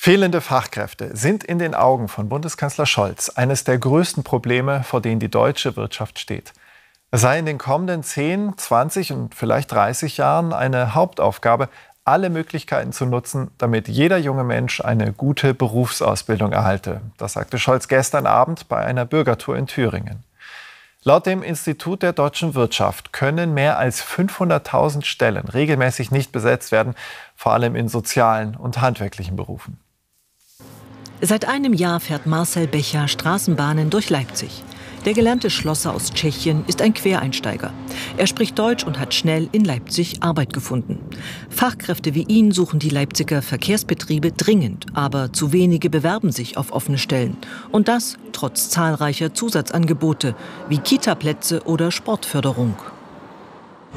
Fehlende Fachkräfte sind in den Augen von Bundeskanzler Scholz eines der größten Probleme, vor denen die deutsche Wirtschaft steht. Es sei in den kommenden 10, 20 und vielleicht 30 Jahren eine Hauptaufgabe, alle Möglichkeiten zu nutzen, damit jeder junge Mensch eine gute Berufsausbildung erhalte. Das sagte Scholz gestern Abend bei einer Bürgertour in Thüringen. Laut dem Institut der deutschen Wirtschaft können mehr als 500.000 Stellen regelmäßig nicht besetzt werden, vor allem in sozialen und handwerklichen Berufen. Seit einem Jahr fährt Marcel Becher Straßenbahnen durch Leipzig. Der gelernte Schlosser aus Tschechien ist ein Quereinsteiger. Er spricht Deutsch und hat schnell in Leipzig Arbeit gefunden. Fachkräfte wie ihn suchen die Leipziger Verkehrsbetriebe dringend, aber zu wenige bewerben sich auf offene Stellen. Und das trotz zahlreicher Zusatzangebote wie Kitaplätze oder Sportförderung.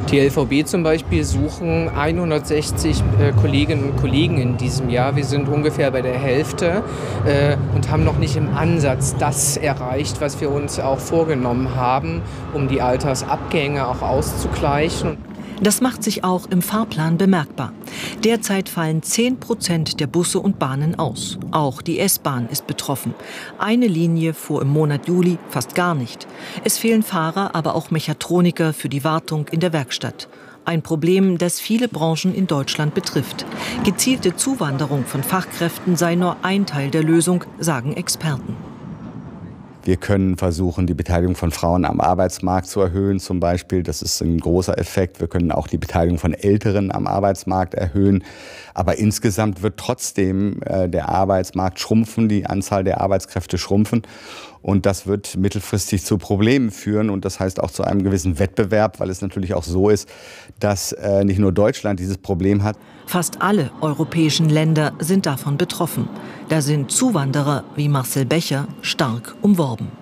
Die LVB zum Beispiel suchen 160 äh, Kolleginnen und Kollegen in diesem Jahr. Wir sind ungefähr bei der Hälfte äh, und haben noch nicht im Ansatz das erreicht, was wir uns auch vorgenommen haben, um die Altersabgänge auch auszugleichen. Das macht sich auch im Fahrplan bemerkbar. Derzeit fallen 10 Prozent der Busse und Bahnen aus. Auch die S-Bahn ist betroffen. Eine Linie fuhr im Monat Juli fast gar nicht. Es fehlen Fahrer, aber auch Mechatroniker für die Wartung in der Werkstatt. Ein Problem, das viele Branchen in Deutschland betrifft. Gezielte Zuwanderung von Fachkräften sei nur ein Teil der Lösung, sagen Experten. Wir können versuchen, die Beteiligung von Frauen am Arbeitsmarkt zu erhöhen, zum Beispiel. Das ist ein großer Effekt. Wir können auch die Beteiligung von Älteren am Arbeitsmarkt erhöhen. Aber insgesamt wird trotzdem äh, der Arbeitsmarkt schrumpfen, die Anzahl der Arbeitskräfte schrumpfen. Und das wird mittelfristig zu Problemen führen und das heißt auch zu einem gewissen Wettbewerb, weil es natürlich auch so ist, dass äh, nicht nur Deutschland dieses Problem hat. Fast alle europäischen Länder sind davon betroffen. Da sind Zuwanderer wie Marcel Becher stark umworben.